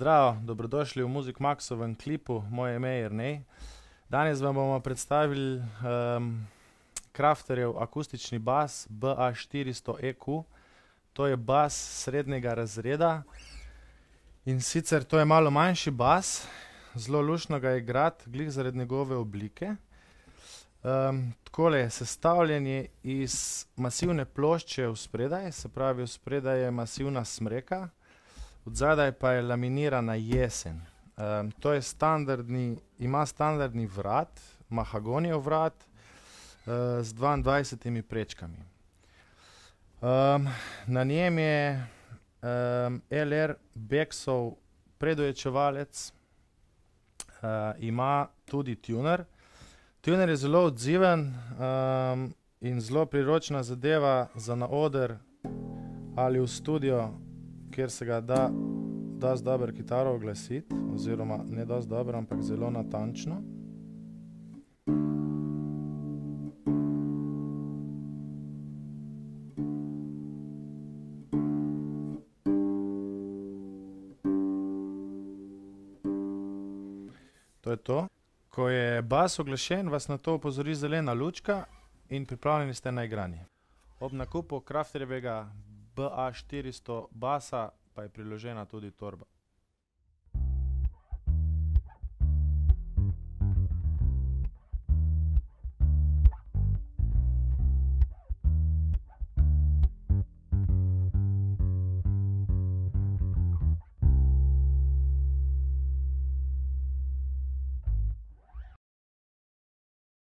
Zdravo, dobrodošli v Muzik Maxovem klipu, moje ime je Jernej. Danes vam bomo predstavili, Crafterjev akustični bas BA štiristo EQ. To je bas srednjega razreda, in sicer to je malo manjši bas, zelo luštno ga je igrati, glih zaradi njegove oblike. takole je, sestavljen je iz masivne plošče vspredaj, se pravi spredaj je masivna smreka, odzadaj pa je laminirana jesen. to je standardni, ima standardni vrat, mahagonijev vrat, z dvaindvajsetimi prečkami. na njem je, LR Baxov predoječevalec, ima tudi tuner. Tuner je zelo odziven, in zelo priročna zadeva za na oder ali v studio, kjer se ga da dosti dobro kitaro uglasiti oziroma ne dosti dobro, ampak zelo natančno. To je to. Ko je bas uglašen, vas na to opozori zelena lučka in pripravljeni ste na igranje. Ob nakupu Crafterjevega BA štiristo basa pa je priložena tudi torba.